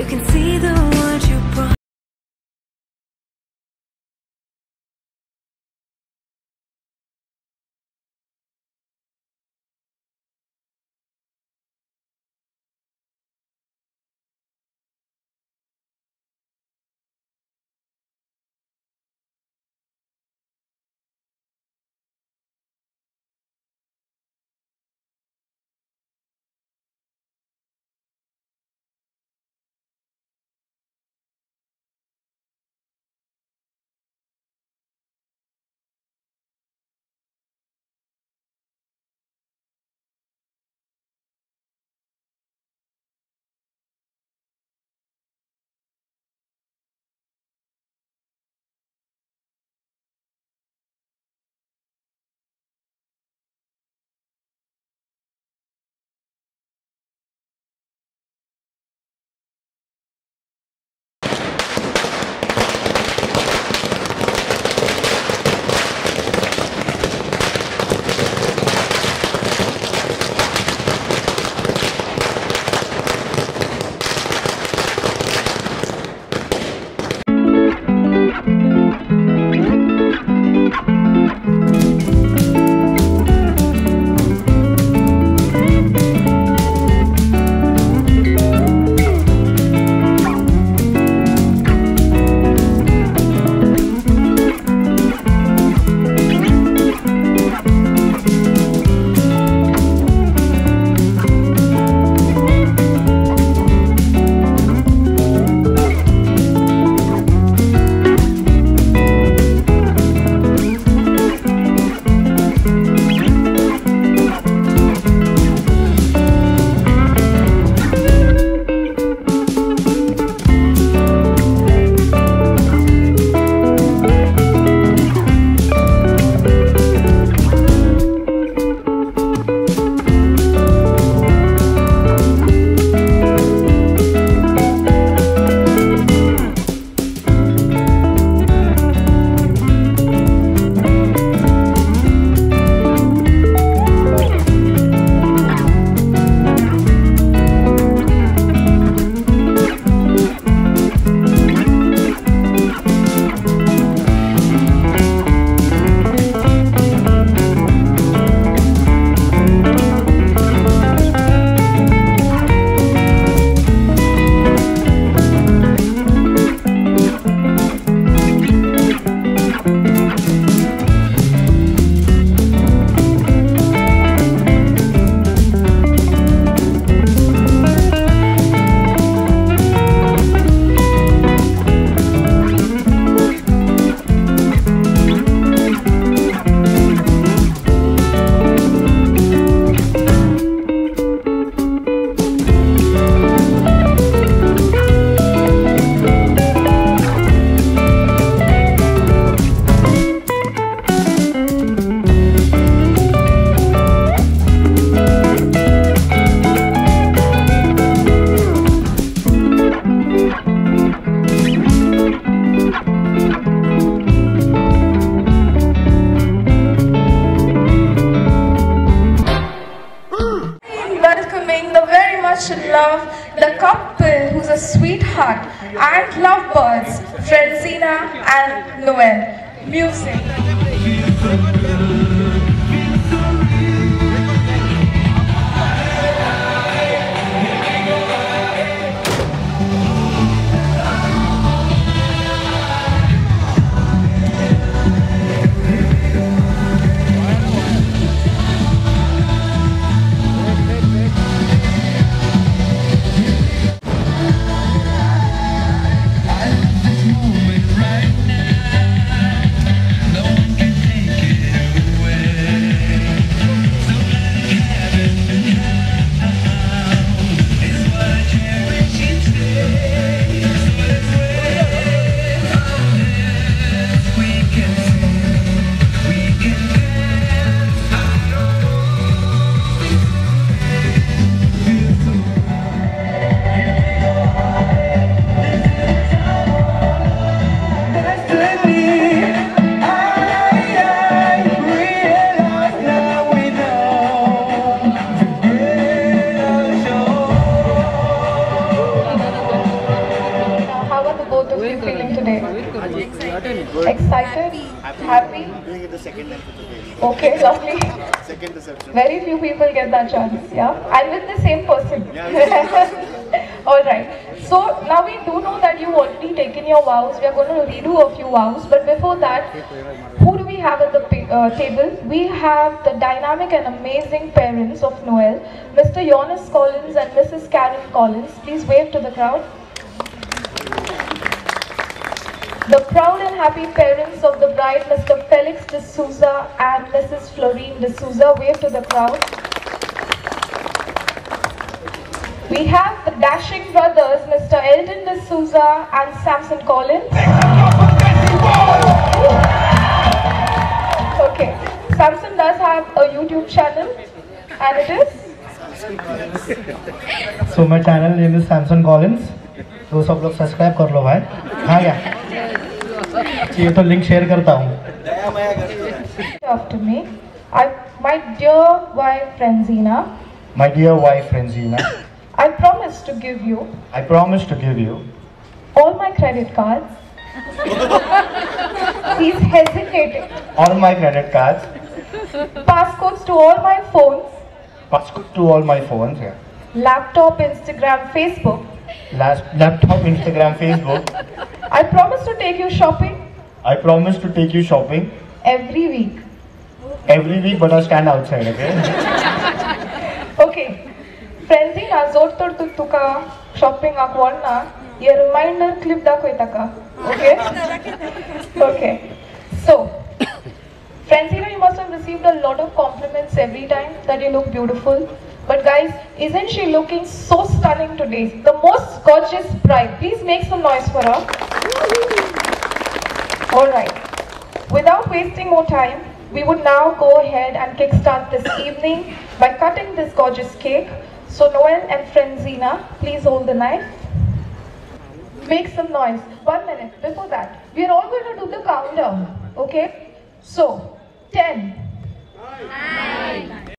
You can see the Very few people get that chance, yeah? And with the same person. Alright. So now we do know that you've already taken your vows. We are going to redo a few vows. But before that, who do we have at the uh, table? We have the dynamic and amazing parents of Noel, Mr. Jonas Collins and Mrs. Karen Collins. Please wave to the crowd. The proud and happy parents of the bride, Mr. Felix De Souza and Mrs. Florine De Souza, wave to the crowd. We have the dashing brothers, Mr. Elton souza and Samson Collins. Okay, Samson does have a YouTube channel and it is? so my channel name is Samson Collins. तो सब लोग subscribe कर लो भाई हाँ क्या ये तो link share करता हूँ after me. I, my dear wife Frenzina, my dear wife Frenzina I promise to give you I promise to give you all my credit cards. He's hesitating. All my credit cards Passcodes to all my phones, passcode to all my phones yeah. laptop, Instagram, Facebook. laptop, Instagram, Facebook. I promise to take you shopping. I promise to take you shopping. Every week. Every week, but I stand outside, okay? okay. Friendly na zor tor tu a shopping akval na ye reminder clip dakoita ka, okay? okay. So, Frenzina, you must have received a lot of compliments every time that you look beautiful. But guys, isn't she looking so stunning today? The most gorgeous bride. Please make some noise for her. Alright. Without wasting more time, we would now go ahead and kickstart this evening by cutting this gorgeous cake. So Noel and Frenzina, please hold the knife. Make some noise. One minute. Before that, we are all going to do the countdown. Okay? So, 10. Yeah,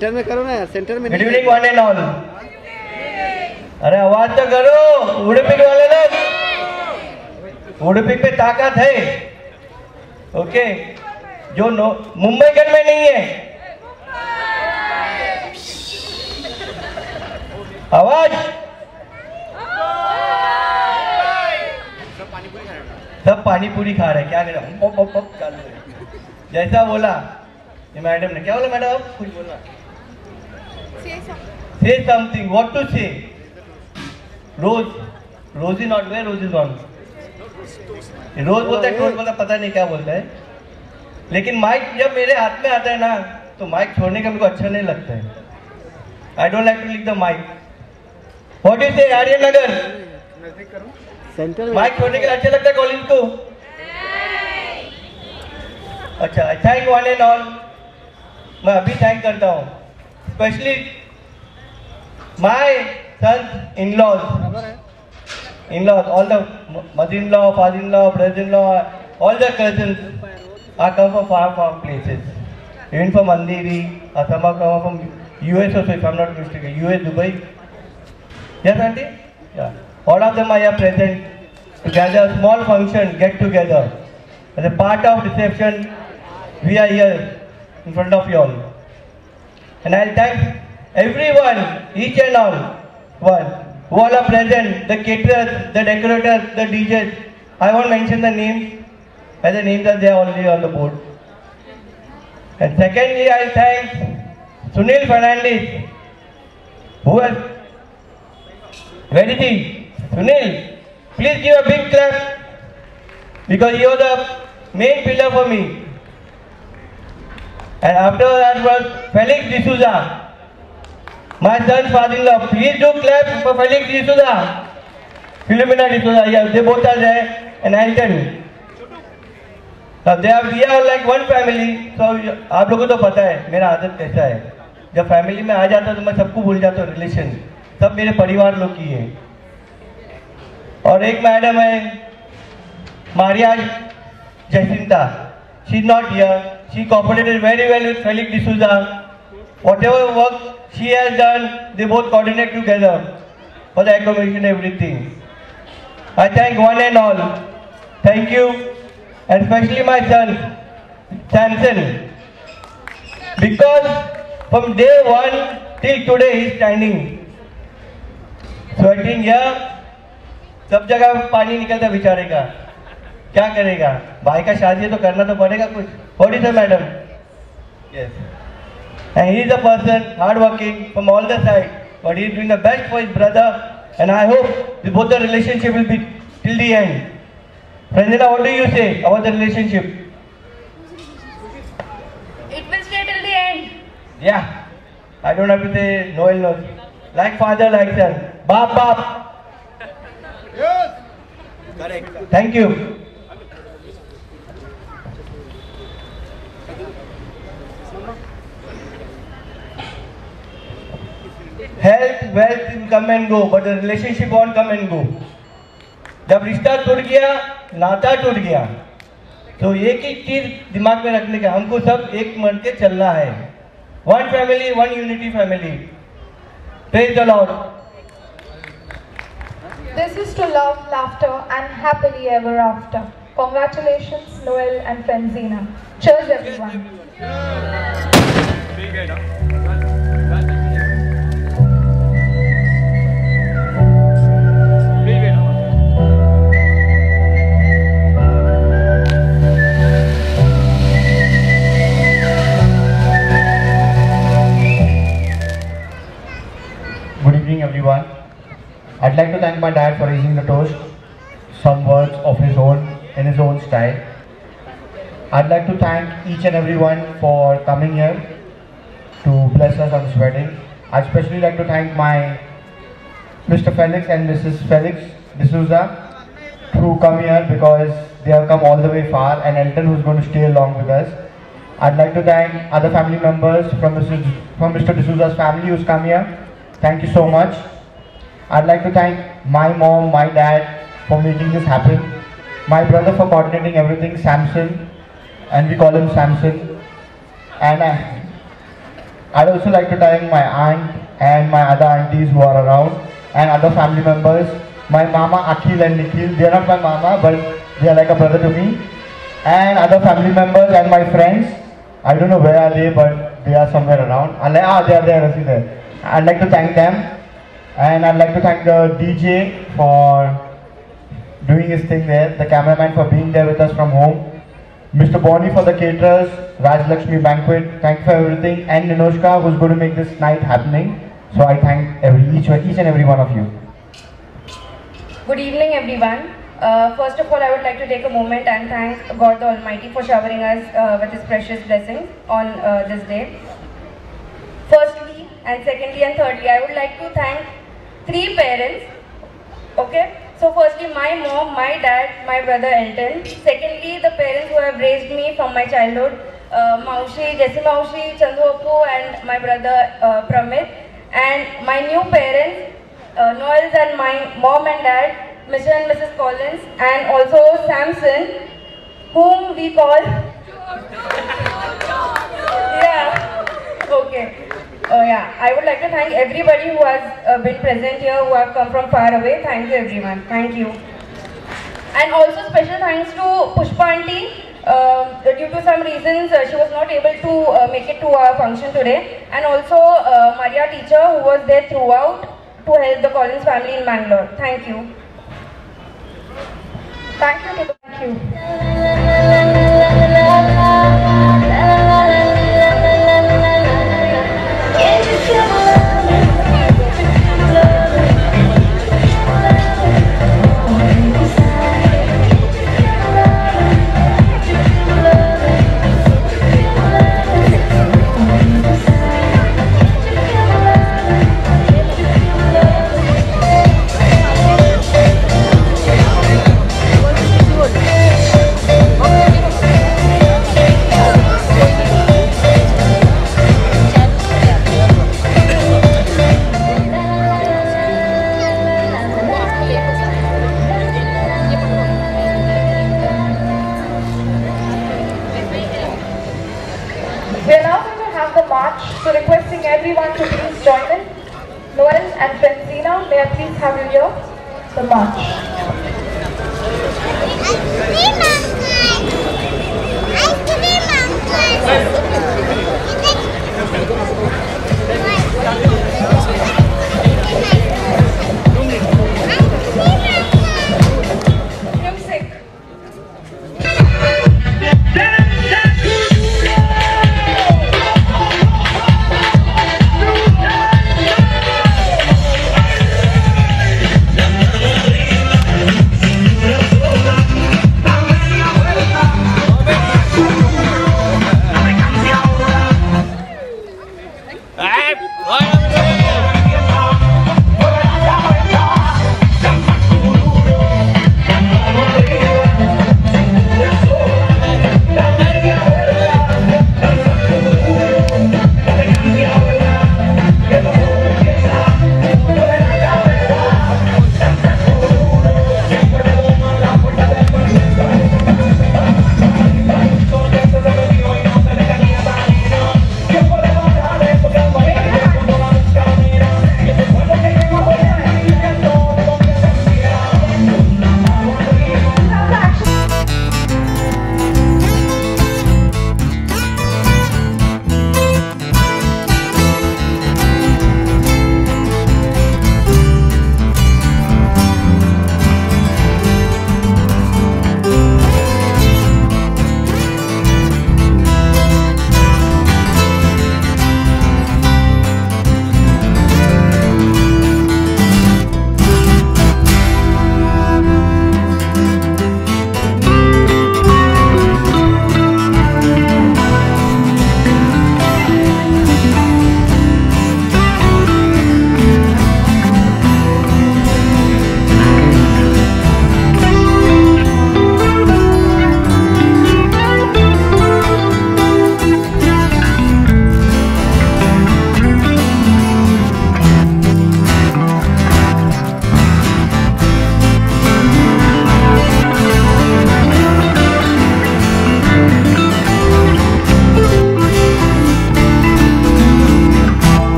centre में करो ना यार centre में good evening one and all अरे आवाज़ तो करो उड़पिक वाले लोग उड़पिक पे ताकत है ओके जो मुंबई गन में नहीं है आवाज़ सब पानी पूरी खा रहे क्या करें ओप ओप चालू जैसा बोला ये मैडम ने क्या बोला मैडम कुछ बोला say something. What to say? Rose. Rose is not where rose is on रोज बोलता है रोज बोलता पता नहीं क्या बोलता है। लेकिन माइक जब मेरे हाथ में आता है ना तो माइक छोड़ने का मेरे को अच्छा नहीं लगता है। I don't like to lick the mic what is Aryan Nagar centre mic छोड़ने का अच्छा लगता है कॉलेज को? अच्छा थैंक वन एंड ऑल मैं अभी थैंक करता हूँ। Specially my son in laws in laws all the mother in law father in law brother in law all the cousin are come from far for places even from Andheri Assam come from US of I am not mistake US Dubai yes aunty all of them I are present together small function get together as a part of reception we are here in front of you all And I'll thank everyone, each and all, one, who all are present, the caterers, the decorators, the DJs. I won't mention the names, as the names are there already on the board. And secondly, I'll thank Sunil Fernandez, who has where is? Sunil, please give a big clap because he was the main pillar for me. And after that was Felix D'Souza, my son's father-in-law. Please do clap for Felix D'Souza. Philomena D'Souza, yeah, they both are there, and Anton. Now they are, we are like one family, so आप लोगों को तो पता है मेरा आदत कैसा है जब फैमिली में आ जाता हूँ तो मैं सबको भूल जाता हूँ रिलेशन सब मेरे परिवार लोग की है और एक मैडम है Maria Jacinta she is not here she cooperated very well with Felix D'Souza whatever work she has done they both coordinate together for the accommodation everything I thank one and all thank you and especially my son Samson because from day one till today he is standing sweating या सब जगह पानी निकलता है बेचारे का क्या करेगा भाई का शादी है तो करना तो पड़ेगा कुछ What is the Madam. Yes. And he is a person hardworking from all the side. but he is doing the best for his brother. And I hope the, both the relationship will be till the end. Ranjana, what do you say about the relationship? It will stay till the end. Yeah. I don't have to say Noel knows. Like father, like son. Bap, bap. Yes. Correct. Thank you. Health, wealth will come and go, but the relationship won't come and go. जब रिश्ता टूट गया नाता टूट गया तो एक ही चीज़ दिमाग में रखने का हमको सब एक मन के चलना है one family one unity family praise the Lord This is to love, laughter, and happily ever after. Congratulations, Noel and Frenzina. Cheers, everyone. Good I'd like to thank my dad for raising the toast. Some words of his own in his own style. I'd like to thank each and everyone for coming here to bless us on this wedding. I'd especially like to thank my Mr. Felix and Mrs. Felix D'Souza who come here because they have come all the way far and Elton who's going to stay along with us. I'd like to thank other family members from Mrs. from Mr. D'Souza's family who's come here Thank you so much. I'd like to thank my mom, my dad for making this happen. My brother for coordinating everything, Samson, and we call him Samson. And I, I'd also like to thank my aunt and my other aunties who are around and other family members. My mama Akhil and Nikhil, they are not my mama, but they are like a brother to me. And other family members and my friends. I don't know where are they, but they are somewhere around. Ah, they are there, I see there. I'd like to thank them. And I'd like to thank the DJ for doing his thing there, the cameraman for being there with us from home, Mr. Bonnie for the caterers, Raj Lakshmi Banquet, thank you for everything, and Ninoshka who's going to make this night happening. So I thank every each, each and every one of you. Good evening, everyone. Uh, first of all, I would like to take a moment and thank God the Almighty for showering us uh, with His precious blessings on uh, this day. Firstly, and secondly, and thirdly, I would like to thank three parents. Okay, so firstly, my mom, my dad, my brother Elton. Secondly, the parents who have raised me from my childhood, uh, Maushi, Jesse Maushi, Chandu Appu, and my brother uh, Pramit. And my new parents, uh, Noels and my mom and dad, Mr. and Mrs. Collins, and also Samson, whom we call. Thank everybody who has uh, been present here, who have come from far away. Thank you, everyone. Thank you. And also special thanks to Pushpa aunty. Um, due to some reasons, uh, she was not able to uh, make it to our function today. And also uh, Maria teacher who was there throughout to help the Collins family in Mangalore. Thank you. Thank you.